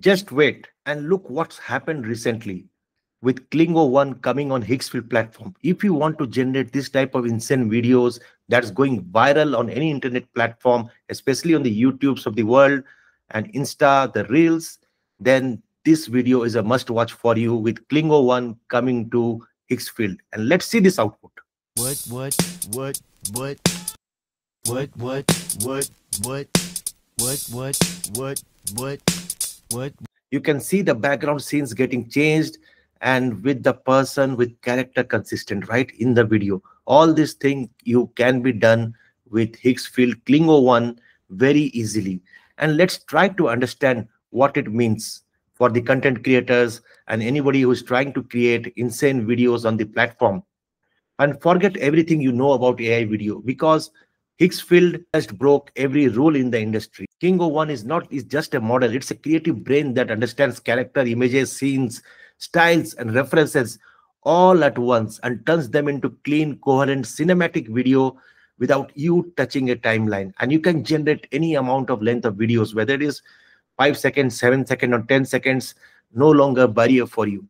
Just wait and look what's happened recently with Kling O1 coming on Higgsfield platform. If you want to generate this type of insane videos that's going viral on any internet platform, especially on the YouTubes of the world and Insta, the Reels, then this video is a must watch for you with Kling O1 coming to Higgsfield. And let's see this output. What, what, what, what, what, what, what, what, what, what, what, what, what? You can see the background scenes getting changed and with the person with character consistent right in the video. All these things you can be done with Higgsfield Kling O1 very easily. And let's try to understand what it means for the content creators and anybody who's trying to create insane videos on the platform. And forget everything you know about AI video because Higgsfield just broke every rule in the industry. Kling O1 is not is just a model. It's a creative brain that understands character, images, scenes, styles, and references all at once and turns them into clean, coherent cinematic video without you touching a timeline. And you can generate any amount of length of videos, whether it is five seconds, seven seconds, or 10 seconds, no longer barrier for you.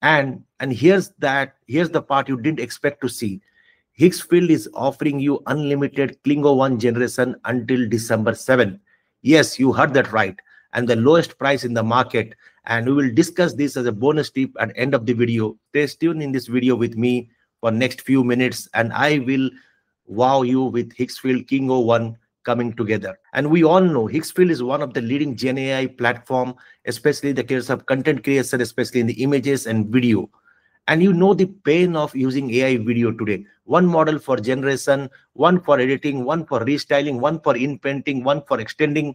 And and here's that, here's the part you didn't expect to see. Higgsfield is offering you unlimited Kling O1 generation until December 7. Yes, you heard that right. And the lowest price in the market. And we will discuss this as a bonus tip at end of the video. Stay tuned in this video with me for next few minutes and I will wow you with Higgsfield Kling O1 coming together. And we all know Higgsfield is one of the leading Gen AI platform, especially the case of content creation, especially in the images and video. And you know the pain of using AI video today. One model for generation, one for editing, one for restyling, one for inpainting, one for extending,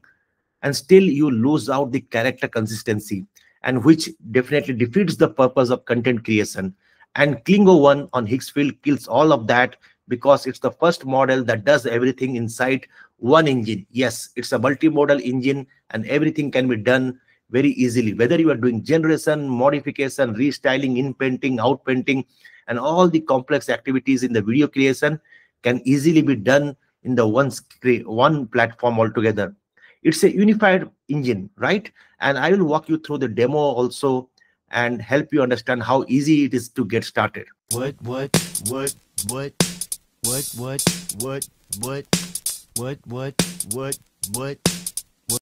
and still you lose out the character consistency, and which definitely defeats the purpose of content creation. And Kling O1 on Higgsfield kills all of that because it's the first model that does everything inside one engine. Yes, it's a multimodal engine and everything can be done very easily. Whether you are doing generation, modification, restyling, inpainting, outpainting, and all the complex activities in the video creation can easily be done in the one, screen, one platform altogether. It's a unified engine, right? And I will walk you through the demo also and help you understand how easy it is to get started. What, what, what, what, what, what, what, what, what, what, what, what, what?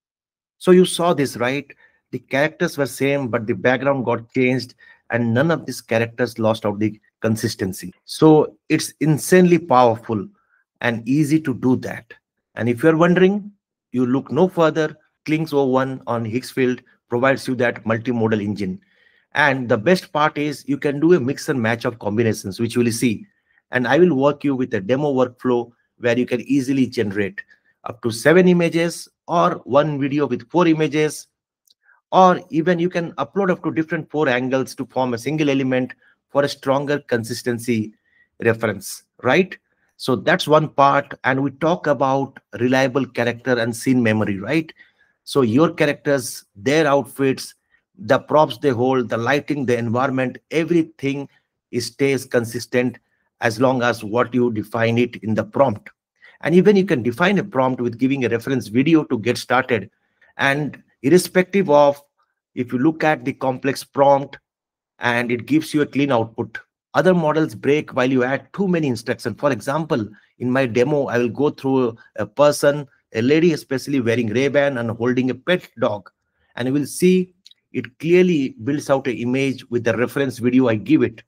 So you saw this, right? The characters were same, but the background got changed and none of these characters lost out the consistency. So it's insanely powerful and easy to do that. And if you're wondering, you look no further, Kling O1 on Higgsfield provides you that multimodal engine. And the best part is you can do a mix and match of combinations, which you will see. And I will work you with a demo workflow where you can easily generate up to seven images or one video with four images or even you can upload up to different four angles to form a single element for a stronger consistency reference right so that's one part and we talk about reliable character and scene memory right so your characters their outfits the props they hold the lighting the environment everything stays consistent as long as what you define it in the prompt. And even you can define a prompt with giving a reference video to get started. And irrespective of if you look at the complex prompt and it gives you a clean output, other models break while you add too many instructions. For example, in my demo, I will go through a person, a lady especially wearing Ray-Ban and holding a pet dog. And you will see it clearly builds out an image with the reference video I give it,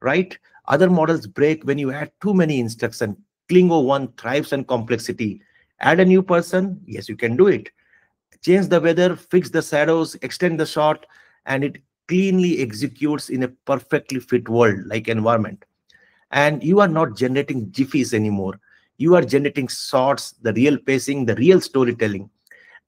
right? Other models break when you add too many instructions. Kling O1 thrives on complexity. Add a new person, yes, you can do it. Change the weather, fix the shadows, extend the shot, and it cleanly executes in a perfectly fit world like environment. And you are not generating jiffies anymore. You are generating shots, the real pacing, the real storytelling.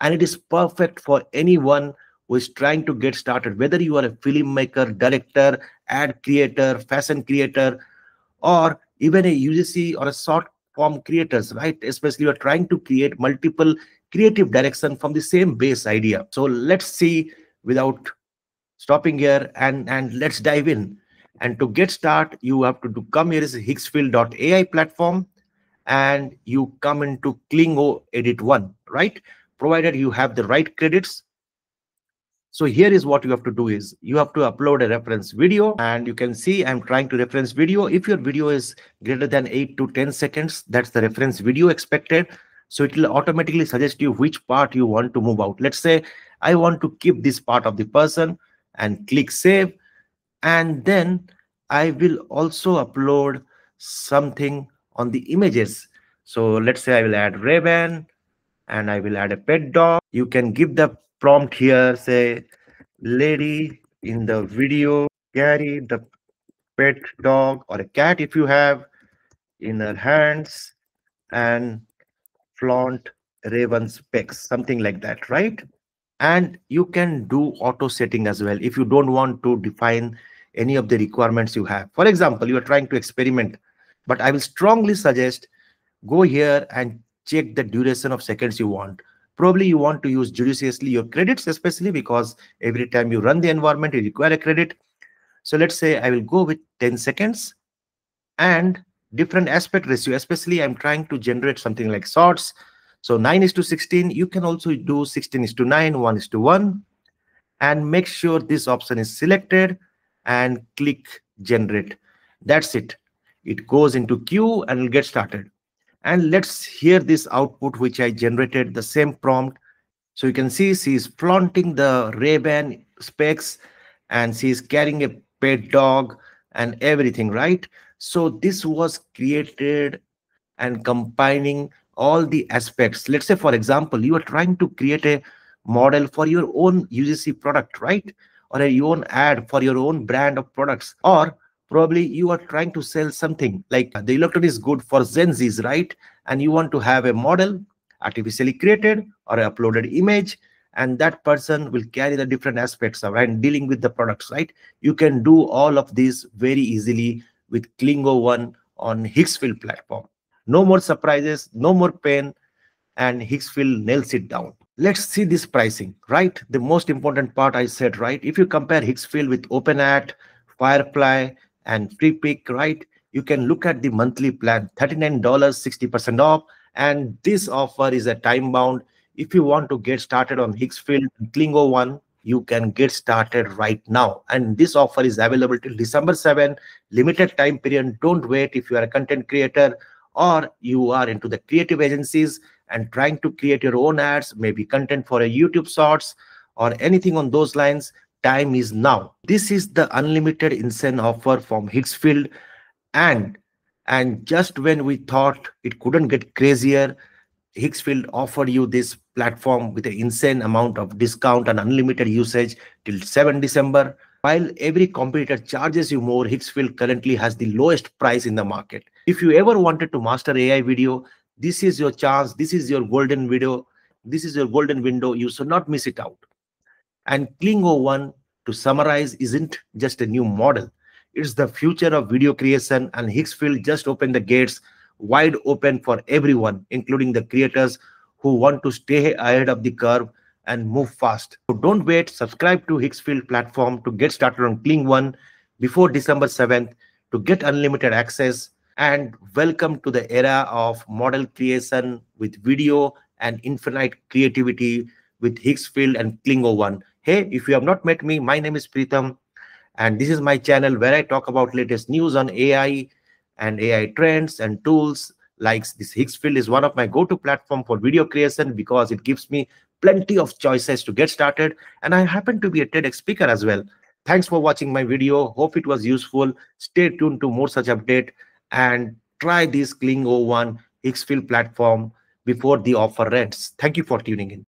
And it is perfect for anyone who is trying to get started, whether you are a filmmaker, director, ad creator, fashion creator, or even a UGC or a short form creators, right? Especially you're trying to create multiple creative direction from the same base idea. So let's see without stopping here and, and let's dive in. And to get start, you have to do, come here is Higgsfield.ai platform and you come into Klingo Edit 1, right? Provided you have the right credits So here is what you have to do is you have to upload a reference video and you can see I'm trying to reference video. If your video is greater than 8 to 10 seconds, that's the reference video expected. So it will automatically suggest you which part you want to move out. Let's say I want to keep this part of the person and click save. And then I will also upload something on the images. So let's say I will add Ray-Ban and I will add a pet dog. You can give the prompt here say lady in the video carry the pet dog or a cat if you have in her hands and flaunt Ray-Ban's specs something like that right and you can do auto setting as well if you don't want to define any of the requirements you have. For example you are trying to experiment but i will strongly suggest go here and check the duration of seconds you want. Probably you want to use judiciously your credits especially because every time you run the environment you require a credit. So let's say i will go with 10 seconds and different aspect ratio especially i'm trying to generate something like sorts so 9 is to 16 you can also do 16 is to 9 1 is to 1 and make sure this option is selected and click generate that's it it goes into queue and will get started and let's hear this output which I generated the same prompt. So you can see she's flaunting the Ray-Ban specs and she's carrying a pet dog and everything, right? So this was created and combining all the aspects. Let's say, for example, you are trying to create a model for your own UGC product, right? Or a your own ad for your own brand of products. Or probably you are trying to sell something like the electron is good for Gen Zs, right? And you want to have a model artificially created or uploaded image and that person will carry the different aspects of and dealing with the products, right? You can do all of this very easily with Kling O1 on Higgsfield platform. No more surprises, no more pain, and Higgsfield nails it down. Let's see this pricing, right? The most important part I said, right? If you compare Higgsfield with OpenArt, Firefly, and Freepik, right? You can look at the monthly plan, $39, 60% off. And this offer is a time bound. If you want to get started on Higgsfield Kling O1, you can get started right now. And this offer is available till December 7, limited time period. Don't wait if you are a content creator or you are into the creative agencies and trying to create your own ads, maybe content for a YouTube shorts or anything on those lines time is now. This is the unlimited insane offer from Higgsfield and and just when we thought it couldn't get crazier, Higgsfield offered you this platform with an insane amount of discount and unlimited usage till 7 December. While every competitor charges you more, Higgsfield currently has the lowest price in the market. If you ever wanted to master AI video, this is your chance. This is your golden video. This is your golden window. You should not miss it out. And Kling O1, to summarize, isn't just a new model. It's the future of video creation, and Higgsfield just opened the gates wide open for everyone, including the creators who want to stay ahead of the curve and move fast. So don't wait. Subscribe to Higgsfield platform to get started on Kling One before December 7th to get unlimited access and welcome to the era of model creation with video and infinite creativity with Higgsfield and Kling O1. Hey, if you have not met me, my name is Pritam and this is my channel where I talk about latest news on AI and AI trends and tools. Like this Higgsfield is one of my go-to platform for video creation because it gives me plenty of choices to get started. And I happen to be a TEDx speaker as well. Thanks for watching my video. Hope it was useful. Stay tuned to more such update and try this Kling O1 Higgsfield platform before the offer ends. Thank you for tuning in.